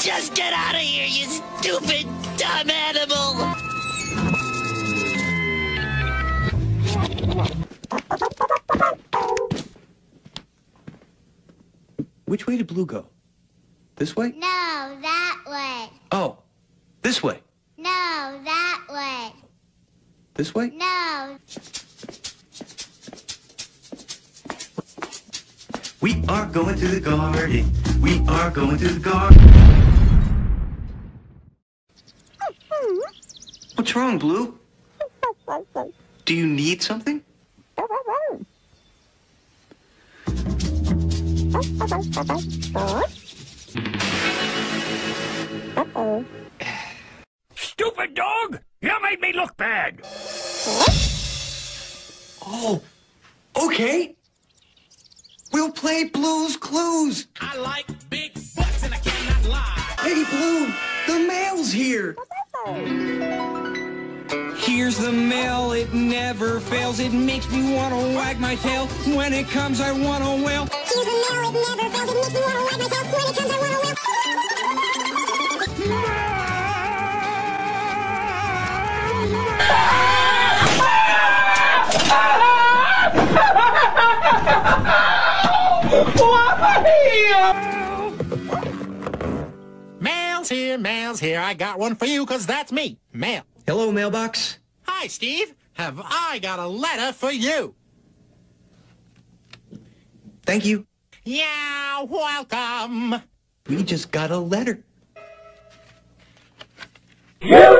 Just get out of here, you stupid, dumb animal! Which way did Blue go? This way? No, that way. Oh, this way. No, that way. This way? No. We are going to the garden. We are going to the garden. What's wrong, Blue? Do you need something? Stupid dog! You made me look bad! Oh, okay. We'll play Blue's Clues. I like big butts and I cannot lie. Hey, Blue, the mail's here. Here's the mail, it never fails. It makes me wanna wag my tail. When it comes, I wanna wail. Here's a mail, it never fails. It makes me wanna wag my tail. When it comes, I wanna wail. Mail's here, mail's here. I got one for you, cause that's me. Mail. Hello, mailbox. Hi, Steve. Have I got a letter for you? Thank you. Yeah, welcome. We just got a letter. Oh.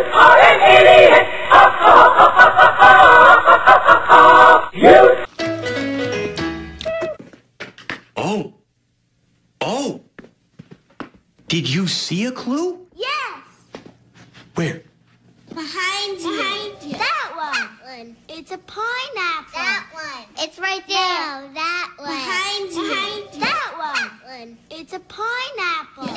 Oh. Did you see a clue? Yes. Where? Behind you. Behind you. That one. It's a pineapple. That one. It's right there. No, that one. Behind you. Behind you. That one. It's a pineapple.